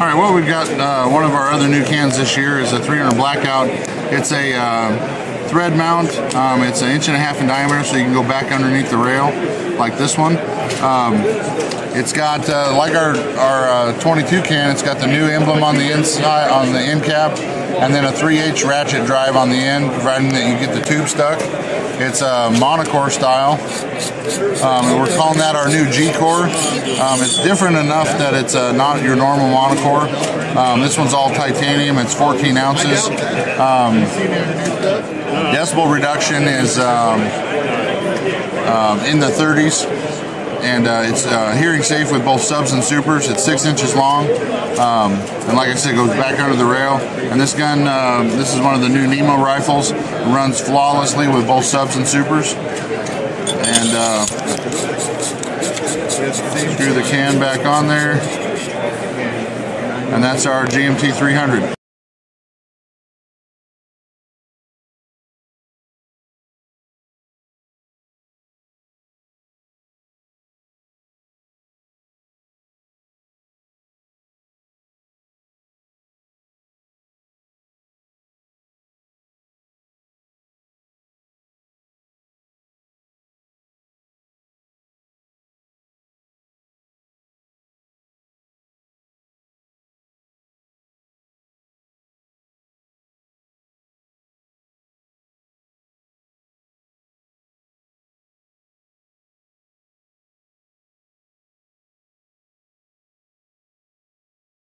All right, well, we've got uh, one of our other new cans this year is a 300 Blackout. It's a uh, thread mount. Um, it's an inch and a half in diameter, so you can go back underneath the rail like this one. Um, it's got, uh, like our, our uh, 22 can, it's got the new emblem on the inside, on the end cap, and then a 3H ratchet drive on the end, providing that you get the tube stuck. It's a monocore style. Um, we're calling that our new G-Core. Um, it's different enough that it's uh, not your normal monocore. Um, this one's all titanium. It's 14 ounces. Um, decibel reduction is um, uh, in the 30s and uh, it's uh, hearing safe with both subs and supers. It's six inches long, um, and like I said, goes back under the rail. And this gun, uh, this is one of the new Nemo rifles. It runs flawlessly with both subs and supers. And uh, screw the can back on there, and that's our GMT 300.